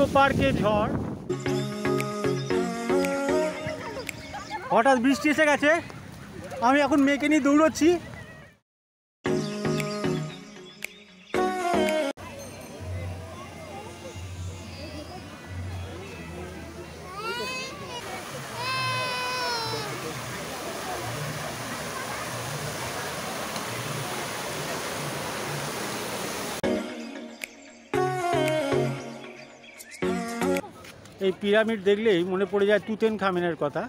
Eco পার্কে ঝড়। হঠাৎ বৃষ্টি এসে গেছে। আমি এখন মেয়েকে নিয়ে দৌড়চ্ছি। এই পিরামিড দেখলেই মনে পড়ে যায় তুতেন খামেনের কথা।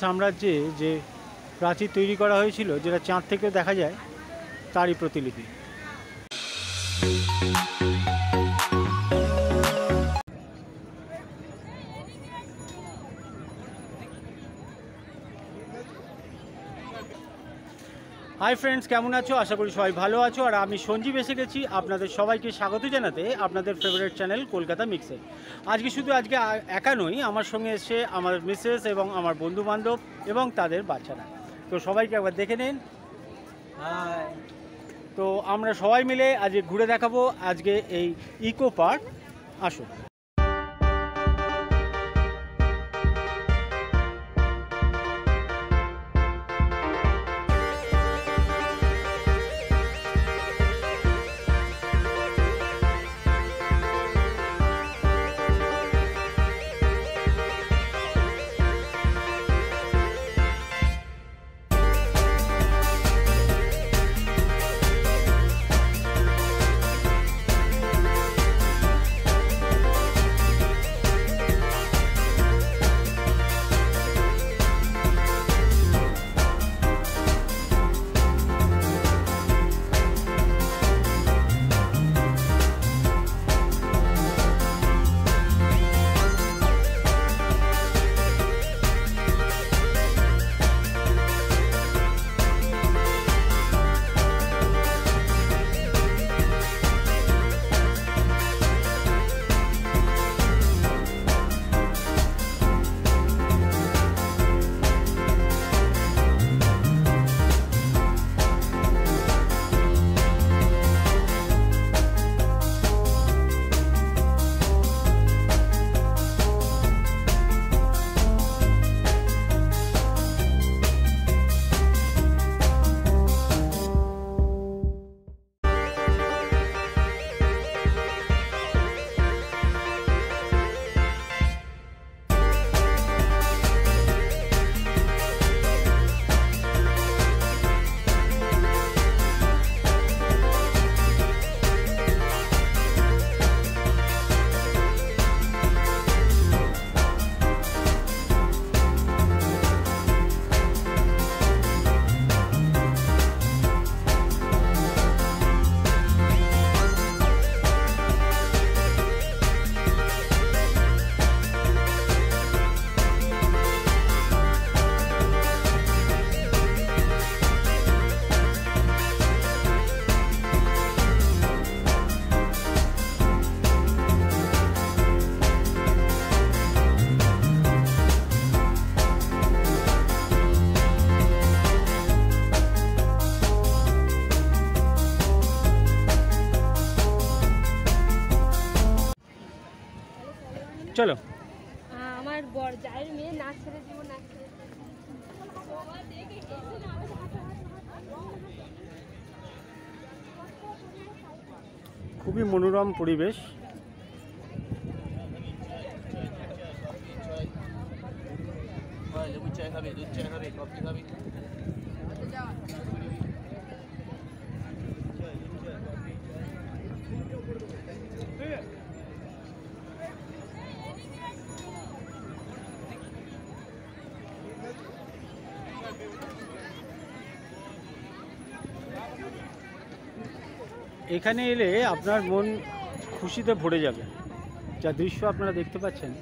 সাম্রাজ্যে যে প্রাচীর তৈরি করা হয়েছিল যেটা চাঁদ থেকে দেখা যায় তারই প্রতিলিপি। হাই ফ্রেন্ডস কেমন আছো? আশা করি সবাই ভালো আছো। আর আমি সঞ্জীব এসে গেছি আপনাদের সবাইকে স্বাগত জানাতে আপনাদের ফেভারিট চ্যানেল কলকাতা মিক্সে আজকে শুধু আজকে একা নই আমার সঙ্গে এসে আমার মিসেস এবং আমার বন্ধু বান্ধব এবং তাদের বাচ্চারা। তো সবাইকে একবার দেখে নিন। তো আমরা সবাই মিলে আজকে ঘুরে দেখাবো আজকে এই ইকো পার্ক আসুন। চলো। আমার বর জায়ের মেয়ে নাচ ছেড়ে দিব নাচ খুবই মনোরম পরিবেশ। হয় লেবু চা খাবে দুধ চা খাবে কফি খাবে। এখানে এলে আপনার মন খুশিতে ভরে যাবে। যা দৃশ্য আপনারা দেখতে পাচ্ছেন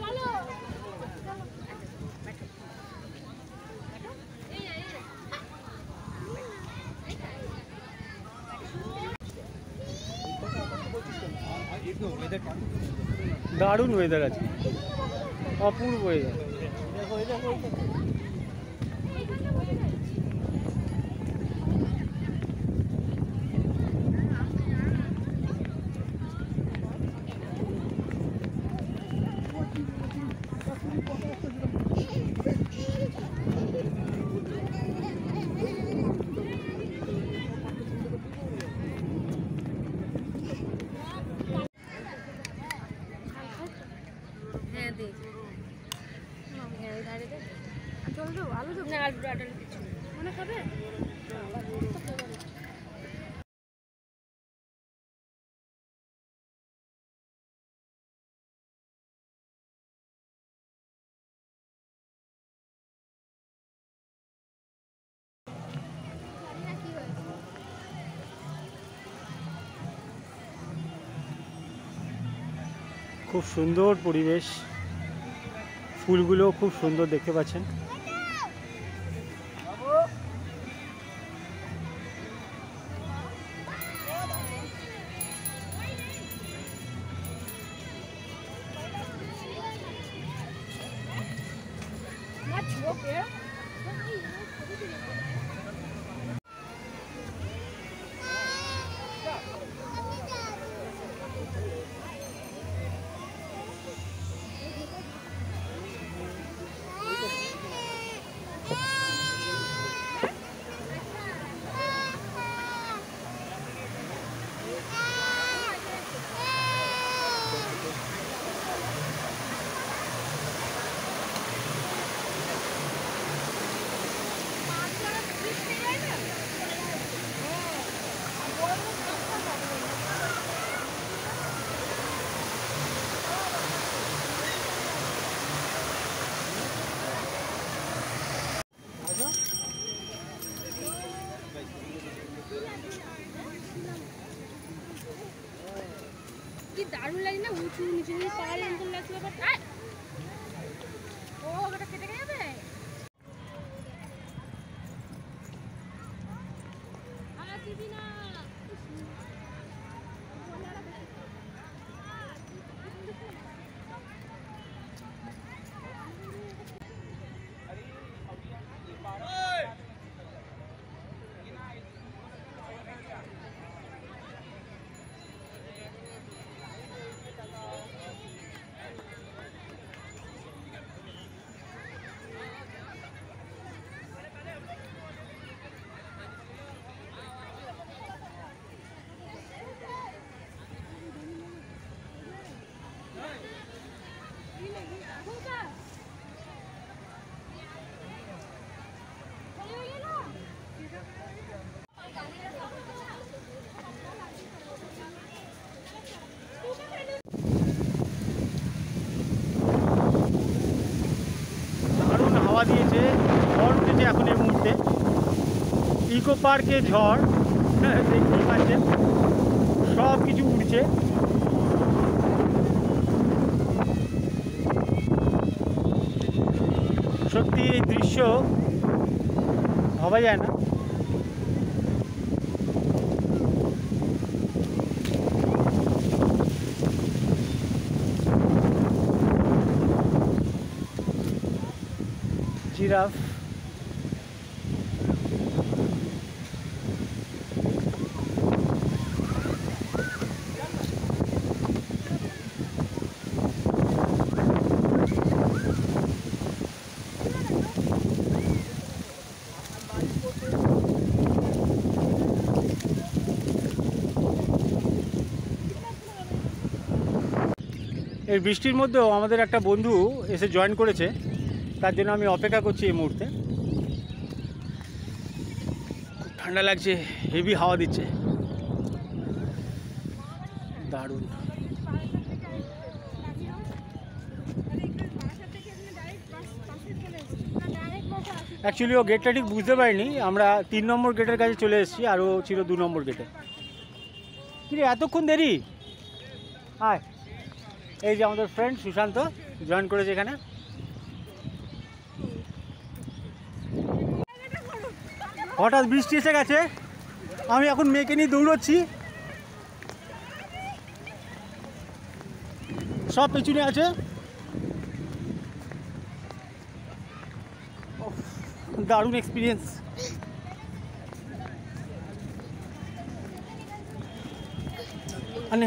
চলো দারুণ ওয়েদার আছে। অপূর্ব ওয়েদার হ্যাঁ দেখ হ্যাঁ গাড়ি দেখ চল তো আলু দেবো না আলু আটার কিছু মনে খাবে খুব সুন্দর পরিবেশ। ফুলগুলো খুব সুন্দর দেখতে পাচ্ছেন। এখন এই মুহূর্তে। ইকো পার্কে ঝড় দেখতেই পাচ্ছেন সব কিছু উড়ছে। সত্যি এই দৃশ্য ভাবা যায় না। জিরাফ। এই বৃষ্টির মধ্যেও আমাদের একটা বন্ধু এসে জয়েন করেছে। তার জন্য আমি অপেক্ষা করছি এই মুহূর্তে। ঠান্ডা লাগছে হেভি হাওয়া দিচ্ছে। দারুণ। অ্যাকচুয়ালি ও গেটটা ঠিক বুঝতে পারিনি। আমরা তিন নম্বর গেটের কাছে চলে এসেছি, আর ও ছিল দু নম্বর গেটে কিরে, এতক্ষণ দেরি? আয়। এই যে আমাদের ফ্রেন্ড সুশান্ত জয়েন করেছে এখানে। হঠাৎ বৃষ্টি এসে গেছে, আমি এখন মেয়েকে নিয়ে দৌড়চ্ছি। সব পেছনে আছে। দারুণ এক্সপিরিয়েন্স আনে।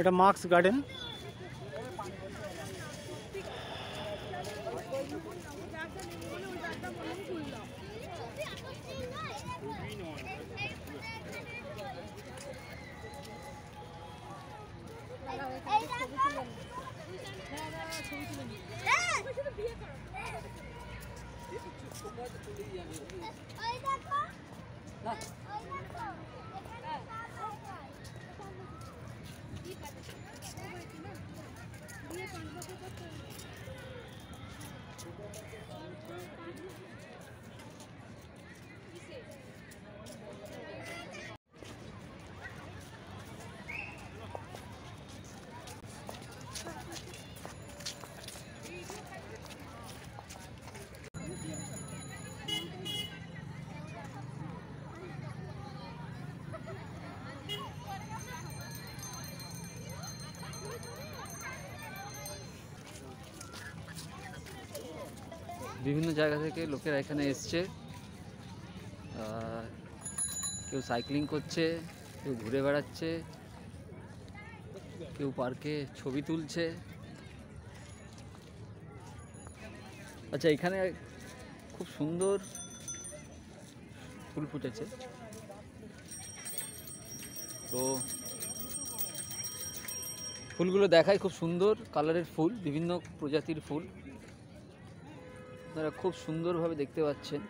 এটা মার্কস গার্ডেন ये पाँच बजे तक বিভিন্ন জায়গা থেকে লোকেরা এখানে এসছে। কেউ সাইক্লিং করছে, কেউ ঘুরে বেড়াচ্ছে, কেউ পার্কে ছবি তুলছে। আচ্ছা এখানে খুব সুন্দর ফুল ফুটেছে। তো ফুলগুলো দেখায় খুব সুন্দর, কালারের ফুল, বিভিন্ন প্রজাতির ফুল। আপনারা খুব সুন্দরভাবে দেখতে পাচ্ছেন।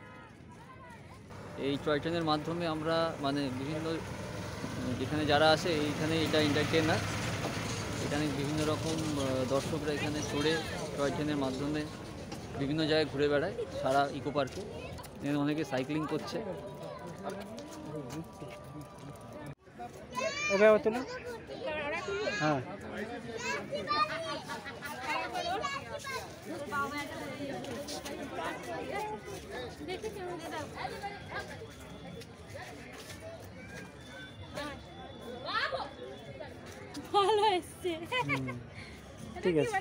এই টয় ট্রেনের মাধ্যমে আমরা মানে বিভিন্ন যেখানে যারা আসে এইখানে এটা এন্টারটেনার এখানে বিভিন্ন রকম দর্শকরা এখানে চড়ে টয় ট্রেনের মাধ্যমে বিভিন্ন জায়গায় ঘুরে বেড়ায় সারা ইকো পার্কে এখানে অনেকে সাইক্লিং করছে। ওকে হতো না হ্যাঁ দেখেছি আমাকে দাও ভালো এসছে হুম, ঠিক আছে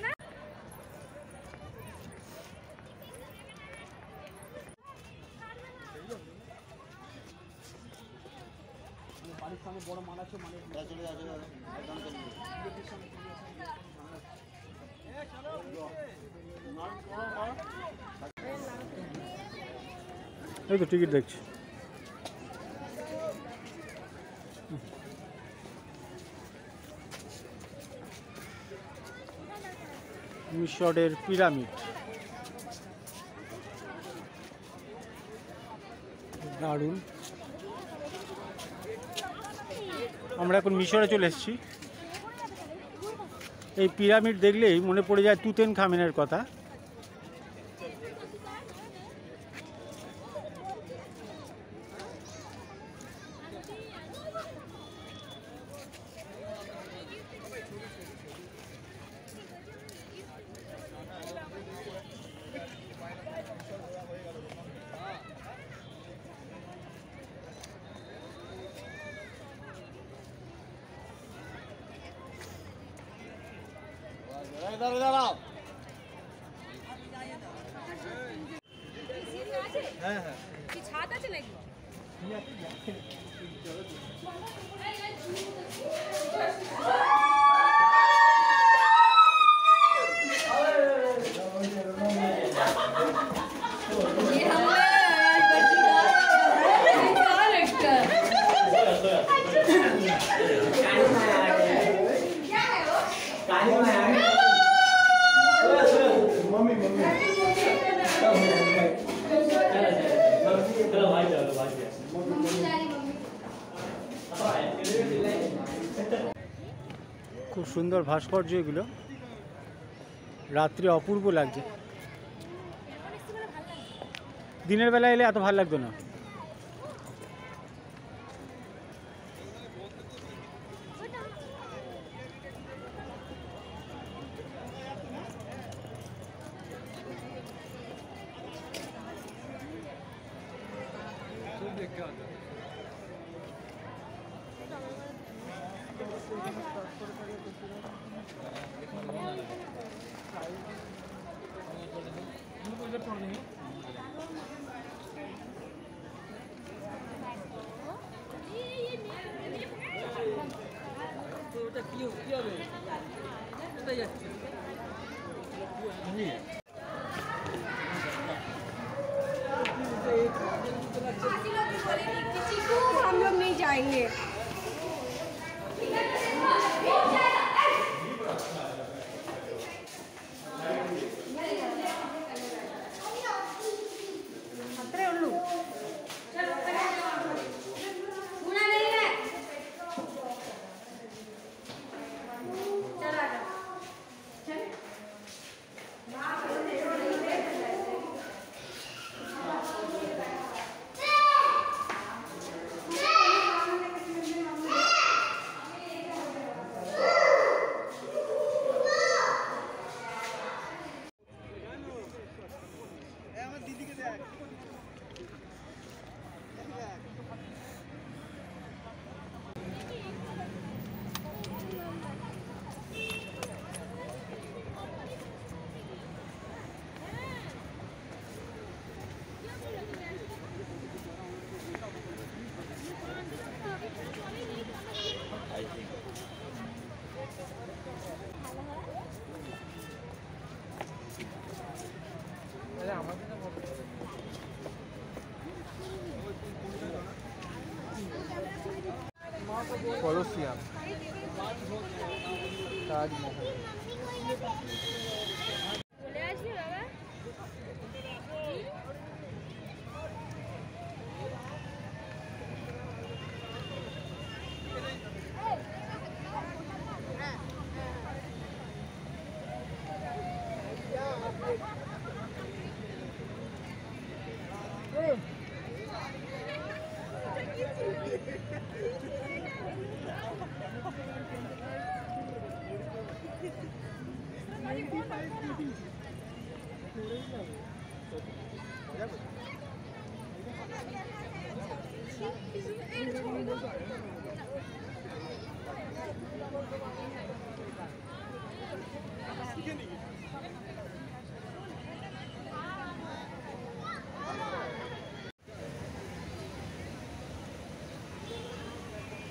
এই তো টিকিট দেখছি। মিশরের পিরামিড। দারুণ। আমরা এখন মিশরে চলে এসেছি। এই পিরামিড দেখলেই মনে পড়ে যায় তুতেন খামেনের কথা। হ্যাঁ হ্যাঁ। কি ছাদ আছে নাকি খুব সুন্দর ভাস্কর্য এগুলো। রাত্রি অপূর্ব লাগছে। দিনের বেলা এলে এত ভালো লাগতো না।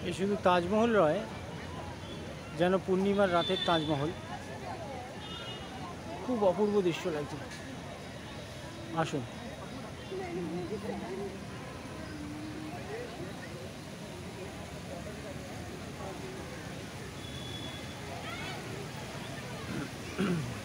এ শুধু তাজমহল নয় যেন পূর্ণিমার রাতের তাজমহল। খুব অপূর্ব দৃশ্য লাগছে আসুন Mm-hmm.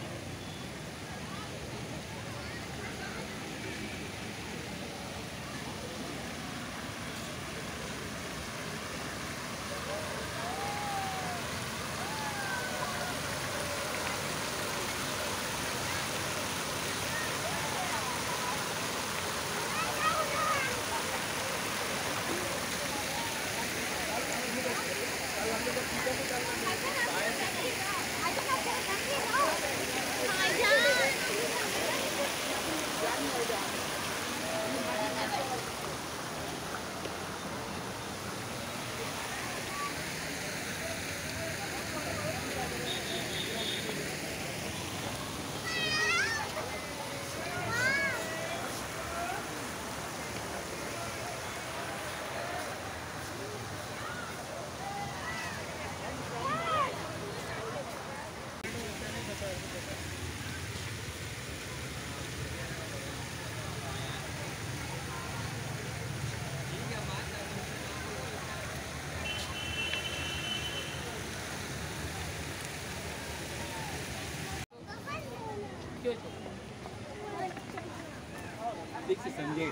संजय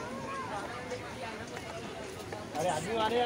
अरे अभी आ रहे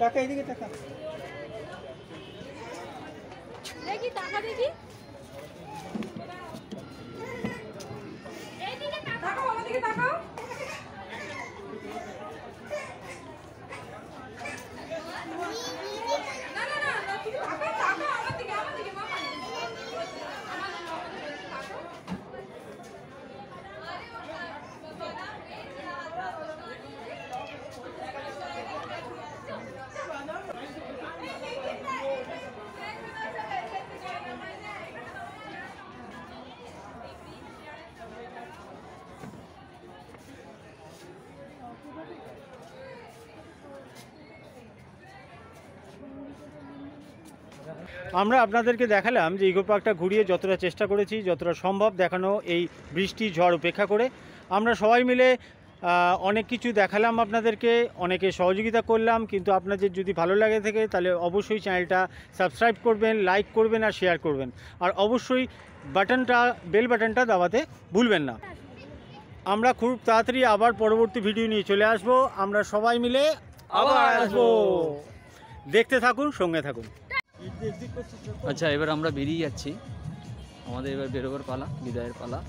টাকা এদিকে টাকা দেখি টাকা দেখি আমরা আপনাদেরকে দেখালাম যে ইকো পার্কটা ঘুরিয়ে যতটা চেষ্টা করেছি, যতটা সম্ভব দেখানো এই বৃষ্টি ঝড় উপেক্ষা করে। আমরা সবাই মিলে অনেক কিছু দেখালাম আপনাদেরকে, অনেকে সহযোগিতা করলাম, কিন্তু আপনাদের যদি ভালো লাগে থাকে, তাহলে অবশ্যই চ্যানেলটা সাবস্ক্রাইব করবেন, লাইক করবেন আর শেয়ার করবেন। আর অবশ্যই বাটনটা, বেল বাটনটা দাবাতে ভুলবেন না। আমরা খুব তাড়াতাড়ি আবার পরবর্তী ভিডিও নিয়ে চলে আসব। আমরা সবাই মিলে আবার আসব। দেখতে থাকুন, সঙ্গে থাকুন। আচ্ছা এবার আমরা বেরিয়ে যাচ্ছি। আমাদের এবার বেরোবার পালা, বিদায়ের পালা।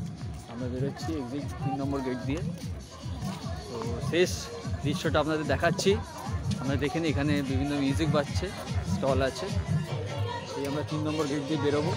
আমরা বেরোচ্ছি এক্সিট তিন নম্বর গেট দিয়ে। তো শেষ দৃশ্যটা আপনাদের দেখাচ্ছি। আমরা দেখেন এখানে বিভিন্ন মিউজিক বাজছে স্টল আছে। এই আমরা তিন নম্বর গেট দিয়ে বেরোবো।